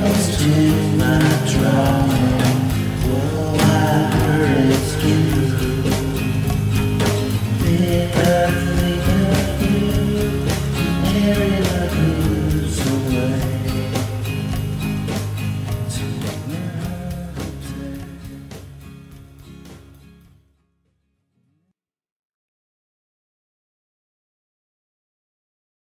goes to my drum.